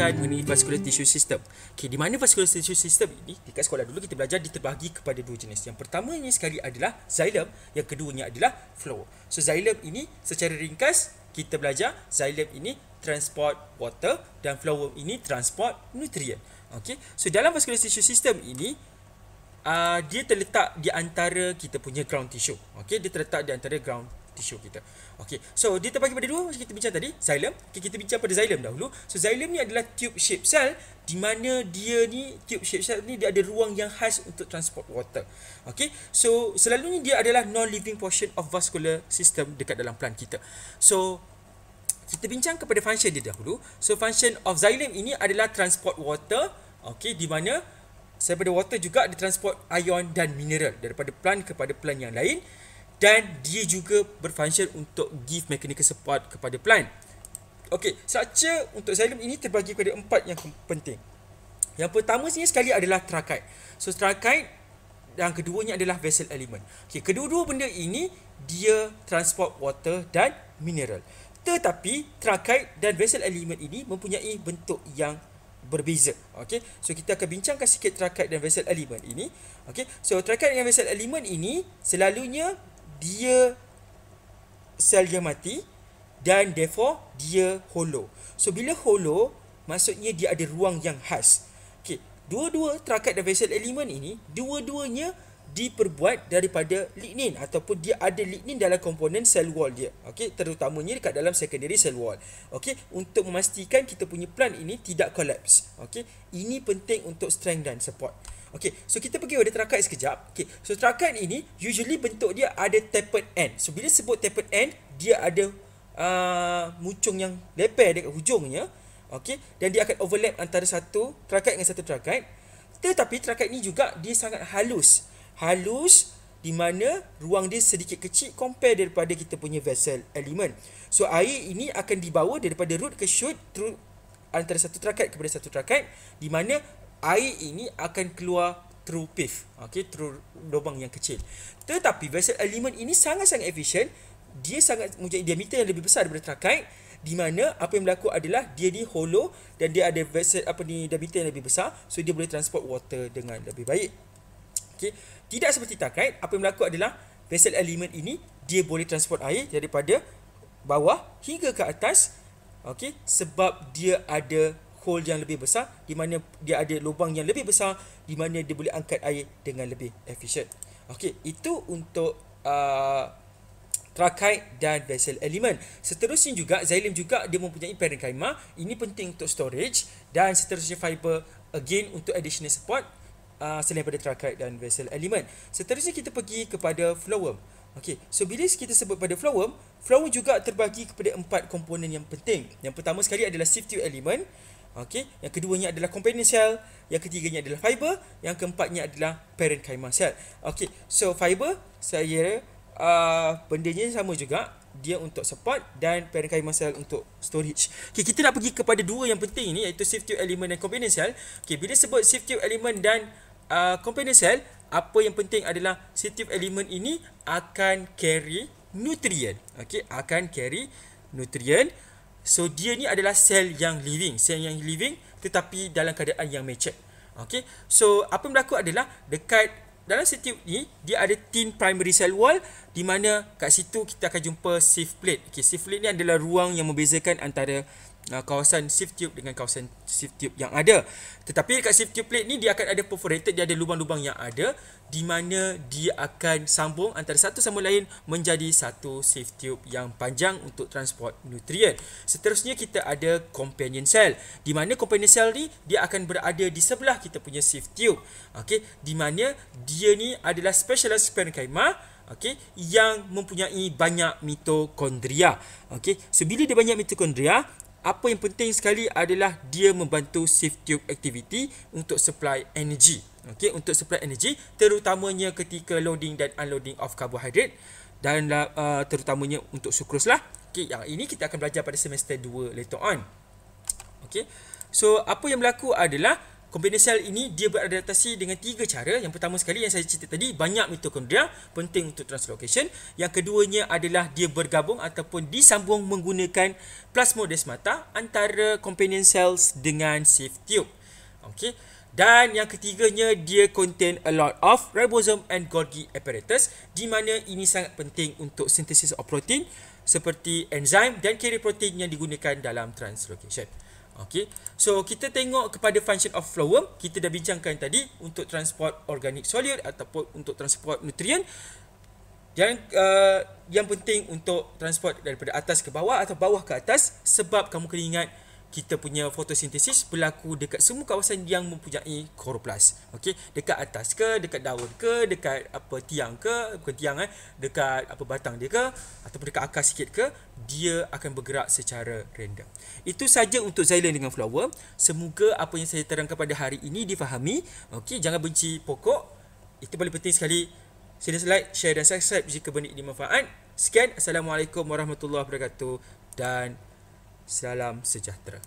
membincangkan mengenai vascular tissue system. Okay, di mana vascular tissue system ini, dekat sekolah dulu kita belajar diterbahagi kepada dua jenis. Yang pertamanya sekali adalah xylem, yang keduanya adalah phloem. So xylem ini secara ringkas kita belajar xylem ini transport water dan phloem ini transport nutrient. Okay, so dalam vascular tissue system ini uh, dia terletak di antara kita punya ground tissue. Okay, dia terletak di antara ground tissue kita. Okey. So dia terbagi pada dua kita bincang tadi, xylem. Okay, kita bincang pada xylem dahulu. So xylem ni adalah tube shape cell di mana dia ni tube shape cell ni dia ada ruang yang khas untuk transport water. Okey. So selalunya dia adalah non living portion of vascular system dekat dalam plant kita. So kita bincang kepada function dia dahulu. So function of xylem ini adalah transport water, okey, di mana daripada water juga ditransport ion dan mineral daripada plant kepada plant yang lain dan dia juga berfungsi untuk give mechanical support kepada plant. Okey, structure untuk xylem ini terbagi kepada empat yang penting. Yang pertama sekali adalah trachite. So trachite yang keduanya adalah vessel element. Okey, kedua-dua benda ini dia transport water dan mineral. Tetapi trachite dan vessel element ini mempunyai bentuk yang berbeza. Okey. So kita akan bincangkan sikit trachite dan vessel element ini. Okey. So trachite dan vessel element ini selalunya dia sel yang mati dan therefore dia hollow. So bila hollow maksudnya dia ada ruang yang khas. Okey, dua-dua trachite dan vessel element ini dua-duanya diperbuat daripada lignin ataupun dia ada lignin dalam komponen sel wall dia. Okey, terutamanya dekat dalam secondary cell wall. Okey, untuk memastikan kita punya plant ini tidak collapse. Okey, ini penting untuk strength dan support. Okay, so kita pergi pada trachite sekejap. Okay, so trachite ini usually bentuk dia ada tapered end. So bila sebut tapered end, dia ada uh, mucung yang leper dekat hujungnya. Okay, dan dia akan overlap antara satu trachite dengan satu trachite. Tetapi trachite ini juga dia sangat halus. Halus di mana ruang dia sedikit kecil compare daripada kita punya vessel element. So air ini akan dibawa daripada root ke shoot through antara satu trachite kepada satu trachite di mana air ini akan keluar through pith okey through lubang yang kecil. Tetapi vessel element ini sangat-sangat efisien. Dia sangat mempunyai diameter yang lebih besar daripada trachite di mana apa yang berlaku adalah dia ni hollow dan dia ada vessel apa ni diameter yang lebih besar so dia boleh transport water dengan lebih baik. Okey tidak seperti trachite apa yang berlaku adalah vessel element ini dia boleh transport air daripada bawah hingga ke atas okey sebab dia ada hole yang lebih besar di mana dia ada lubang yang lebih besar di mana dia boleh angkat air dengan lebih efisien. Okey, itu untuk uh, trachite dan vessel element. Seterusnya juga xylem juga dia mempunyai parenchyma. Ini penting untuk storage dan seterusnya fiber again untuk additional support uh, selain pada trachite dan vessel element. Seterusnya kita pergi kepada phloem. Okey, so bila kita sebut pada phloem, phloem juga terbagi kepada empat komponen yang penting. Yang pertama sekali adalah sieve tube element. Okey, yang keduanya adalah companion cell, yang ketiganya adalah fiber, yang keempatnya adalah parenchyma cell. Okey, so fiber saya uh, bendanya sama juga, dia untuk support dan parenchyma cell untuk storage. Okey, kita nak pergi kepada dua yang penting ini iaitu sieve tube element dan companion cell. Okey, bila sebut sieve tube element dan uh, companion cell, apa yang penting adalah sieve tube element ini akan carry nutrient. Okey, akan carry nutrient. So dia ni adalah sel yang living, sel yang living tetapi dalam keadaan yang matured. Okay, so apa yang berlaku adalah dekat dalam setiap ni dia ada thin primary cell wall di mana kat situ kita akan jumpa sieve plate. Okay, sieve plate ni adalah ruang yang membezakan antara uh, kawasan sieve tube dengan kawasan sieve tube yang ada. Tetapi dekat sieve tube plate ni dia akan ada perforated, dia ada lubang-lubang yang ada di mana dia akan sambung antara satu sama lain menjadi satu sieve tube yang panjang untuk transport nutrien. Seterusnya kita ada companion cell. Di mana companion cell ni dia akan berada di sebelah kita punya sieve tube. Okey, di mana dia ni adalah specialized parenchyma okey yang mempunyai banyak mitokondria. Okey, so bila dia banyak mitokondria, apa yang penting sekali adalah dia membantu sieve tube activity untuk supply energy. Okey, untuk supply energy terutamanya ketika loading dan unloading of carbohydrate dan uh, terutamanya untuk sukrus lah. Okey, yang ini kita akan belajar pada semester 2 later on. Okey. So, apa yang berlaku adalah Komponen sel ini dia beradaptasi dengan tiga cara. Yang pertama sekali yang saya cerita tadi banyak mitokondria penting untuk translocation. Yang keduanya adalah dia bergabung ataupun disambung menggunakan plasmodesmata antara komponen cells dengan sieve tube. Okey. Dan yang ketiganya dia contain a lot of ribosome and Golgi apparatus di mana ini sangat penting untuk sintesis of protein seperti enzim dan carrier protein yang digunakan dalam translocation. Okay. So kita tengok kepada function of flowworm. Kita dah bincangkan tadi untuk transport organic solid ataupun untuk transport nutrien. Yang uh, yang penting untuk transport daripada atas ke bawah atau bawah ke atas sebab kamu kena ingat kita punya fotosintesis berlaku dekat semua kawasan yang mempunyai kloroplas. Okey, dekat atas ke, dekat daun ke, dekat apa tiang ke, bukan tiang eh, dekat apa batang dia ke ataupun dekat akar sikit ke, dia akan bergerak secara random. Itu saja untuk xylem dengan flower. Semoga apa yang saya terangkan pada hari ini difahami. Okey, jangan benci pokok. Itu paling penting sekali. Sila like, share dan subscribe jika benda ini manfaat. Sekian, Assalamualaikum warahmatullahi wabarakatuh dan Salam sejahtera.